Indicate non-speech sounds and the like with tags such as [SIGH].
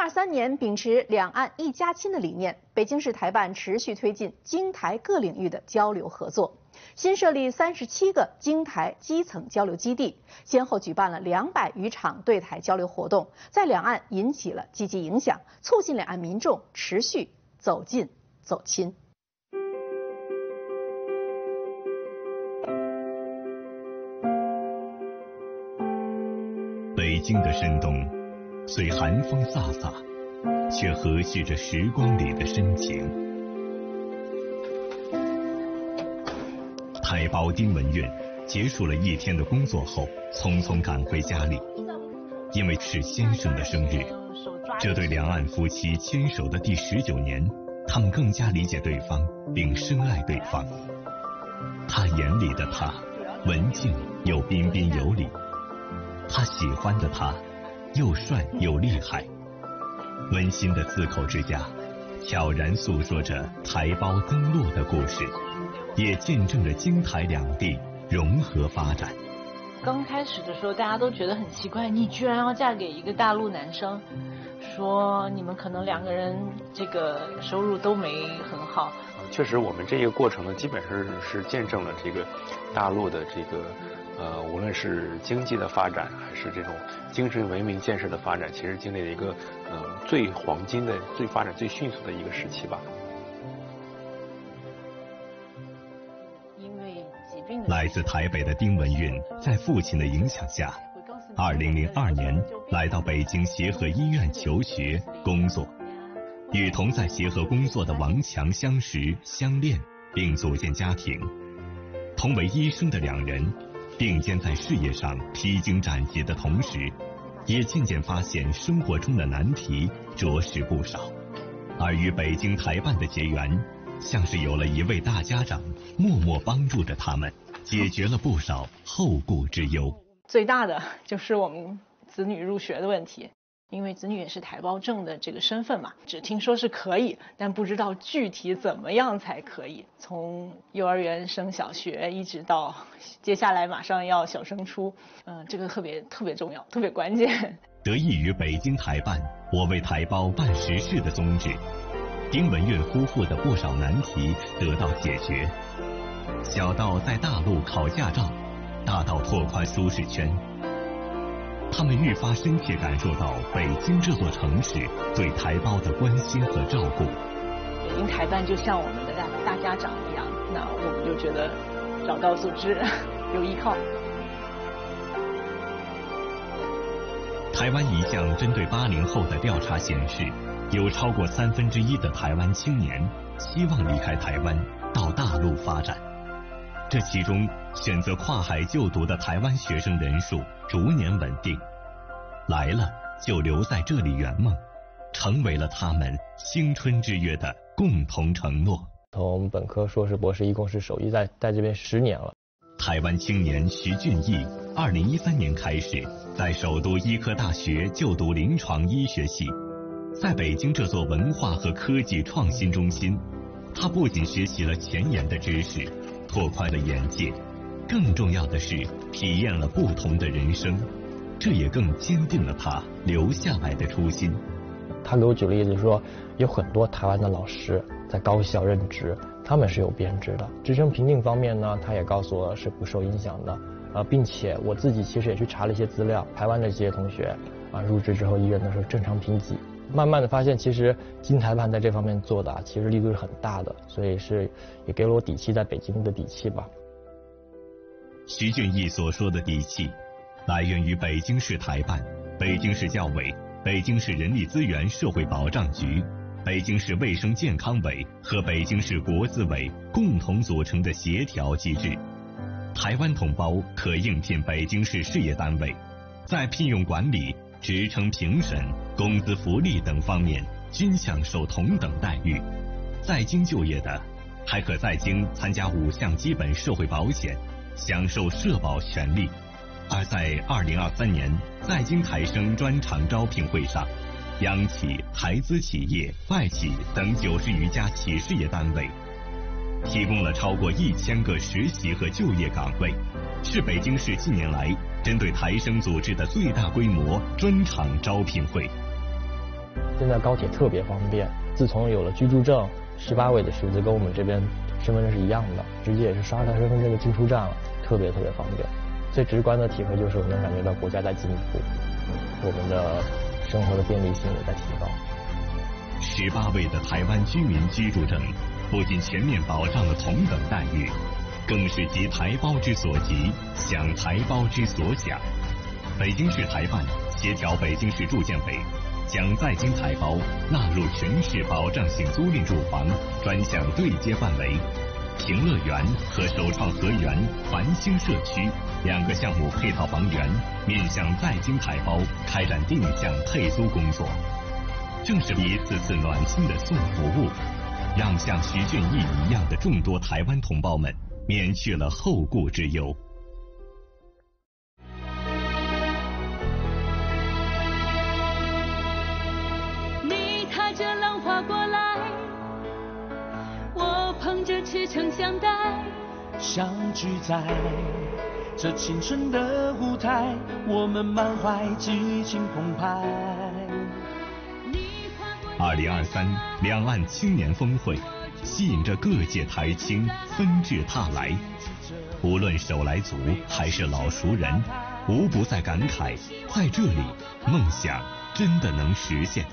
二三年，秉持两岸一家亲的理念，北京市台办持续推进京台各领域的交流合作，新设立三十七个京台基层交流基地，先后举办了两百余场对台交流活动，在两岸引起了积极影响，促进两岸民众持续走近走亲。北京的深冬，虽寒风飒飒，却和煦着时光里的深情。台胞丁文运结束了一天的工作后，匆匆赶回家里，因为是先生的生日。这对两岸夫妻牵手的第十九年，他们更加理解对方，并深爱对方。他眼里的他，文静又彬彬有礼。他喜欢的他，又帅又厉害。温馨的四口之家，悄然诉说着台胞登陆的故事，也见证着京台两地融合发展。刚开始的时候，大家都觉得很奇怪，你居然要嫁给一个大陆男生，说你们可能两个人这个收入都没很好。确实，我们这个过程呢，基本上是见证了这个大陆的这个。呃，无论是经济的发展，还是这种精神文明建设的发展，其实经历了一个呃最黄金的、最发展最迅速的一个时期吧。因为疾病。来自台北的丁文运，在父亲的影响下，二零零二年来到北京协和医院求学工作，与同在协和工作的王强相识相恋，并组建家庭。同为医生的两人。并肩在事业上披荆斩棘的同时，也渐渐发现生活中的难题着实不少。而与北京台办的结缘，像是有了一位大家长默默帮助着他们，解决了不少后顾之忧。最大的就是我们子女入学的问题。因为子女也是台胞证的这个身份嘛，只听说是可以，但不知道具体怎么样才可以。从幼儿园升小学，一直到接下来马上要小升初，嗯，这个特别特别重要，特别关键。[LAUGHS] 得益于北京台办“我为台胞办实事”的宗旨，丁文运夫妇的不少难题得到解决，小到在大陆考驾照，大到拓宽舒适圈。他们愈发深切感受到北京这座城市对台胞的关心和照顾。北京台办就像我们的大大家长一样，那我们就觉得找到组织 [LAUGHS] 有依靠。台湾一项针对八零后的调查显示，有超过三分之一的台湾青年希望离开台湾到大陆发展。这其中，选择跨海就读的台湾学生人数逐年稳定，来了就留在这里圆梦，成为了他们青春之约的共同承诺。从本科、硕士、博士，一共是首一在在这边十年了。台湾青年徐俊义，二零一三年开始在首都医科大学就读临床医学系，在北京这座文化和科技创新中心，他不仅学习了前沿的知识。拓宽了眼界，更重要的是体验了不同的人生，这也更坚定了他留下来的初心。他给我举例子说，有很多台湾的老师在高校任职，他们是有编制的，职称评定方面呢，他也告诉我是不受影响的。呃，并且我自己其实也去查了一些资料，台湾的这些同学啊，入职之后医院都是正常评级。慢慢的发现，其实金台办在这方面做的啊其实力度是很大的，所以是也给了我底气，在北京的底气吧。徐俊义所说的底气，来源于北京市台办、北京市教委、北京市人力资源社会保障局、北京市卫生健康委和北京市国资委共同组成的协调机制。台湾同胞可应聘北京市事业单位，在聘用管理。职称评审、工资福利等方面均享受同等待遇。在京就业的，还可在京参加五项基本社会保险，享受社保权利。而在二零二三年在京台生专场招聘会上，央企、台资企业、外企等九十余家企事业单位，提供了超过一千个实习和就业岗位，是北京市近年来。针对台生组织的最大规模专场招聘会，现在高铁特别方便，自从有了居住证，十八位的数字跟我们这边身份证是一样的，直接也是刷他身份证就进出站了，特别特别方便。最直观的体会就是我能感觉到国家在进步，我们的生活的便利性也在提高。十八位的台湾居民居住证，不仅全面保障了同等待遇，更是急台胞之所急，想台胞之所想。北京市台办协调北京市住建委，将在京台胞纳入全市保障性租赁住房专项对接范围。平乐园和首创河园繁星社区两个项目配套房源，面向在京台胞开展定向配租工作。正是一次次暖心的送服务，让像徐俊义一样的众多台湾同胞们免去了后顾之忧。你踏着浪花过来，我捧着赤诚相待，相聚在这青春的舞台，我们满怀激情澎湃。二零二三两岸青年峰会，吸引着各界台青纷至沓来。无论手来足还是老熟人，无不在感慨，在这里，梦想真的能实现。